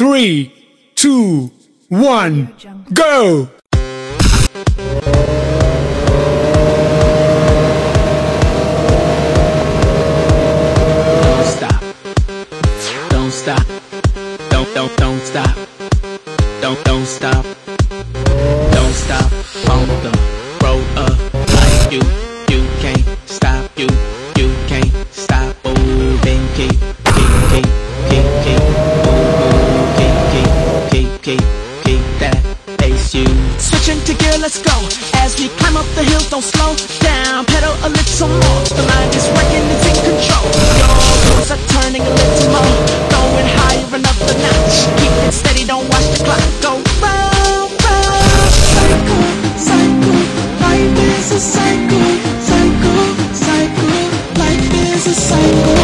three, two, one, go! Don't stop. Don't stop. Don't don't don't stop. Don't don't stop. Don't stop. Keep keep that pace. You Switching to gear. Let's go. As we climb up the hill, don't slow down. Pedal a little more. The mind is working. It's in control. Your wheels are turning a little more. Going higher another notch. Keep it steady. Don't watch the clock go round round. Cycle, cycle. Life is a cycle, cycle, cycle. Life is a cycle.